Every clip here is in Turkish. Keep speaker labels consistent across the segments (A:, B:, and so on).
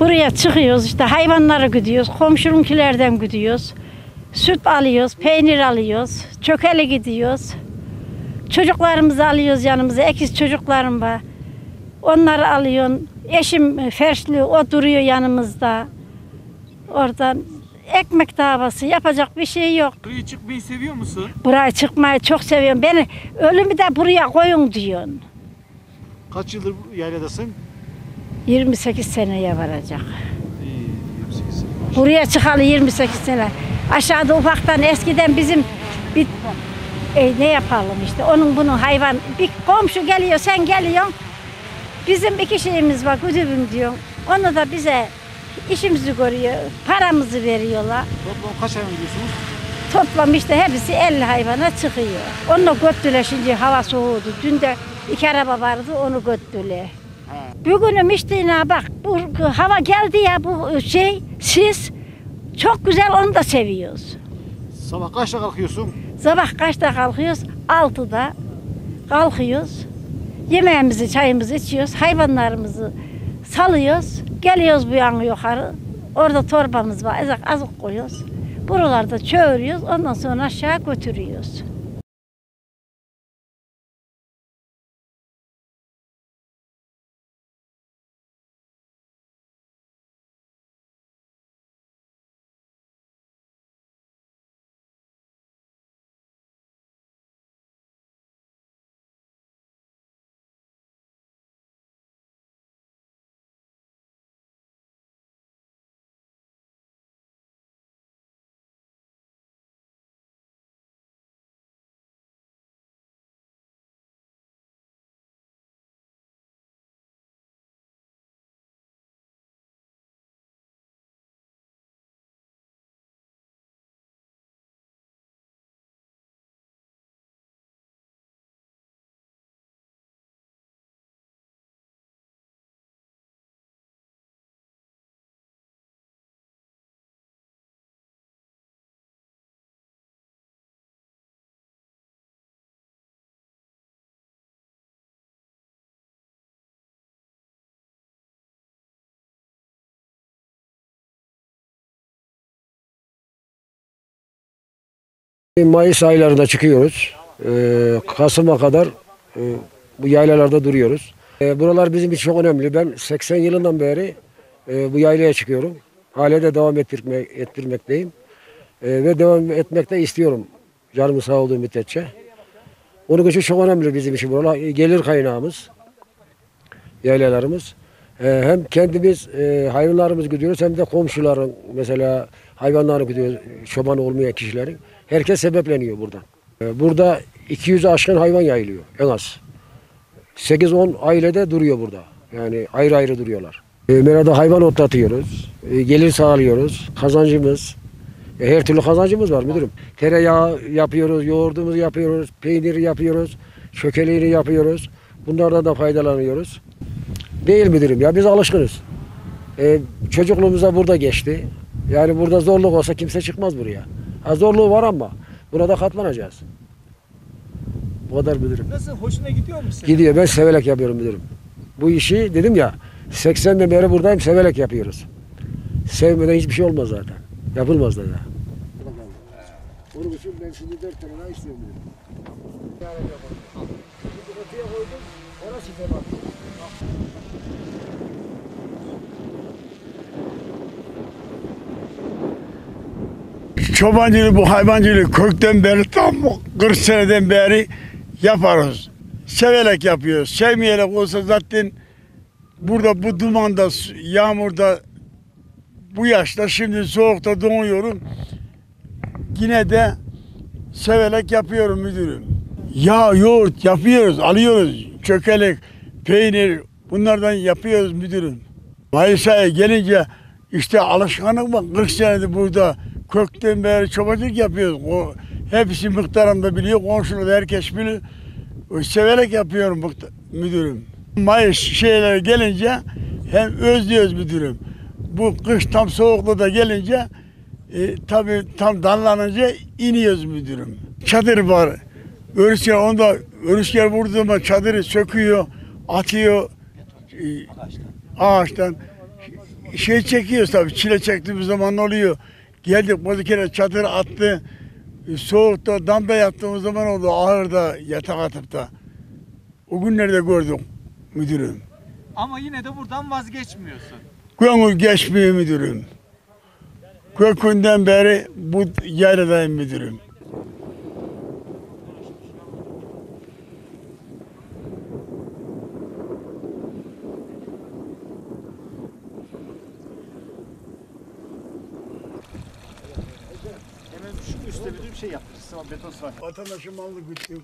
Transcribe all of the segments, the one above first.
A: Buraya çıkıyoruz işte hayvanları gidiyoruz. Komşununkilerden gidiyoruz. Süt alıyoruz, peynir alıyoruz. Çökele gidiyoruz. Çocuklarımızı alıyoruz yanımıza. Ekiz çocuklarım var. Onları alıyorsun. Eşim ferşli, o duruyor yanımızda. Oradan ekmek davası yapacak bir şey yok.
B: Buraya çıkmayı seviyor musun?
A: Buraya çıkmayı çok seviyorum. Beni ölümü de buraya koyun diyorsun.
C: Kaç yıldır yayladasın?
A: 28 seneye varacak.
C: İyi, 28 sene.
A: Buraya çıkalı 28 sene. Aşağıda ufaktan eskiden bizim bir e, ne yapalım işte onun bunun hayvan bir komşu geliyor sen geliyorsun. Bizim iki şeyimiz var güdübüm diyor. Onu da bize işimizi görüyor. Paramızı veriyorlar.
C: Toplam kaç hayvan gidiyorsunuz?
A: Toplam işte hepsi 50 hayvana çıkıyor. Onunla göttüler şimdi hava soğudu. Dün de iki araba vardı onu göttüler. Bugünüm işte bak bu hava geldi ya bu şey sis çok güzel onu da seviyoruz.
C: Sabah kaçta kalkıyorsun?
A: Sabah kaçta kalkıyoruz? Altıda kalkıyoruz. Yemeğimizi, çayımızı içiyoruz. Hayvanlarımızı salıyoruz. Geliyoruz bu yana yukarı. Orada torbamız var. Ezak azık koyuyoruz. Buralarda çöğürüyoruz. Ondan sonra aşağı götürüyoruz.
D: Mayıs aylarında çıkıyoruz. Ee, Kasım'a kadar e, bu yaylalarda duruyoruz. Ee, buralar bizim için çok önemli. Ben 80 yılından beri e, bu yaylaya çıkıyorum. Hala de devam ettirme, ettirmekteyim. Ee, ve devam etmek de istiyorum. Canımın sağ olduğu müddetçe. Onun için çok önemli bizim için buralar. Gelir kaynağımız. Yaylalarımız. Hem kendimiz e, hayvanlarımız gidiyoruz hem de komşuların mesela hayvanlarını gidiyoruz. Çoban olmayan kişilerin. Herkes sebepleniyor buradan. Ee, Burada 200 aşkın hayvan yayılıyor en az. 8-10 ailede duruyor burada. Yani ayrı ayrı duruyorlar. E, Merada hayvan otlatıyoruz. E, gelir sağlıyoruz. Kazancımız. e, her türlü kazancımız var müdürüm. Tereyağı yapıyoruz, yoğurdumuzu yapıyoruz, peyniri yapıyoruz, çökeleğini yapıyoruz. Bunlardan da faydalanıyoruz. Değil müdürüm ya biz alışkınız. E, çocukluğumuzda burada geçti. Yani burada zorluk olsa kimse çıkmaz buraya. Ha, zorluğu var ama buna da katlanacağız. Bu kadar müdürüm.
B: Nasıl? Hoşuna gidiyor mu senin?
D: Gidiyor. Ben severek yapıyorum müdürüm. Bu işi dedim ya 80'den beri buradayım severek yapıyoruz. Sevmeden hiçbir şey olmaz zaten. Yapılmaz da ya. Onun için ben şimdi dört tane daha istiyorum müdürüm.
E: Çobancılığı bu hayvancılığı kökten beri tam 40 seneden beri yaparız. Severek yapıyoruz. Sevmeyerek olsa zaten burada bu dumanda, yağmurda, bu yaşta şimdi soğukta donuyorum. Yine de severek yapıyorum müdürüm. Yağ, yoğurt yapıyoruz, alıyoruz. Çökelek, peynir bunlardan yapıyoruz müdürüm. Mayıs ayı gelince işte alışkanlık var. 40 senedir burada kökten beri çobancılık yapıyoruz. O, hepsi miktarında biliyor. Komşular herkes biliyor. Severek yapıyorum müdürüm. Mayıs şeyler gelince hem özlüyoruz müdürüm. Bu kış tam soğukluğu da gelince e, tabii tam dallanınca iniyoruz müdürüm. Çadır var. Örüsker onda örüsker vurduğu zaman çadırı söküyor, atıyor e, ağaçtan. şey çekiyoruz tabii. Çile çektiğimiz zaman oluyor. Geldik bir kere çadır attı. E, Soğukta damda yattığımız zaman oldu ağırda yatak atıp da. O günlerde gördük müdürüm.
B: Ama yine de buradan vazgeçmiyorsun.
E: Gönül geçmiyor müdürüm. Kökünden beri bu yayladayım müdürüm.
C: Hemen şu üstte bir şey yaptırırız. Tamam beton sıva.
E: Vatandaşı mallı güttük.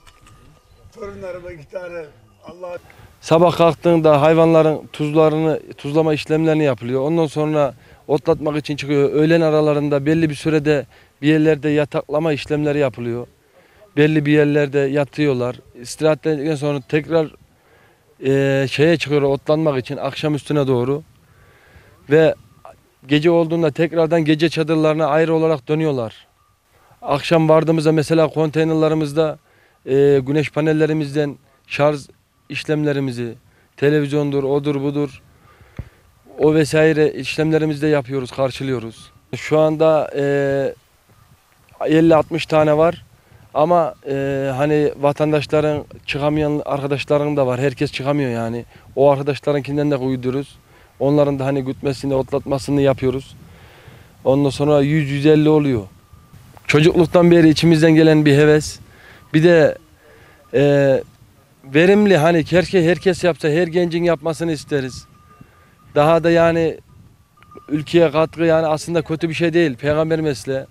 E: Torunlarıma iki tane Allah
F: Sabah kalktığında hayvanların tuzlarını, tuzlama işlemlerini yapılıyor. Ondan sonra otlatmak için çıkıyor. Öğlen aralarında belli bir sürede bir yerlerde yataklama işlemleri yapılıyor. Belli bir yerlerde yatıyorlar. İstirahatten sonra tekrar eee, şeye çıkıyor otlanmak için akşam üstüne doğru. Ve gece olduğunda tekrardan gece çadırlarına ayrı olarak dönüyorlar. Akşam vardığımızda mesela konteynerlarımızda eee, güneş panellerimizden şarj işlemlerimizi, televizyondur, odur budur, o vesaire işlemlerimizi de yapıyoruz, karşılıyoruz. Şu anda eee 50-60 tane var ama eee, hani vatandaşların çıkamayan arkadaşların da var. Herkes çıkamıyor yani. O arkadaşlarınkinden de uyduruyoruz. Onların da hani gütmesini, otlatmasını yapıyoruz. Ondan sonra 100-150 oluyor. Çocukluktan beri içimizden gelen bir heves. Bir de eee verimli hani keşke herkes yapsa her gencin yapmasını isteriz. Daha da yani ülkeye katkı yani aslında kötü bir şey değil peygamber mesleği.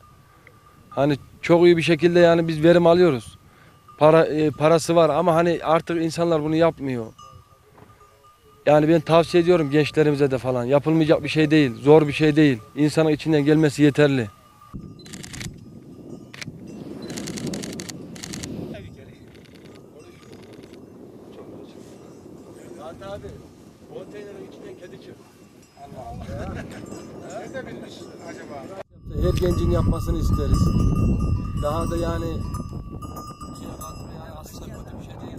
F: Hani çok iyi bir şekilde yani biz verim alıyoruz. Para e, parası var ama hani artık insanlar bunu yapmıyor. Yani ben tavsiye ediyorum gençlerimize de falan. Yapılmayacak bir şey değil, zor bir şey değil. İnsanın içinden gelmesi yeterli. Abi konteynerin içinden kedi çık. Her gencin yapmasını isteriz. Daha da yani şey yani.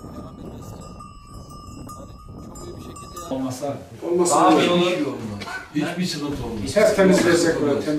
G: Olmasa
F: Daha iyi olur. Hiçbir sıkıntı olmaz.
G: hep temizlesek böyle